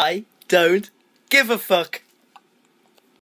I don't give a fuck.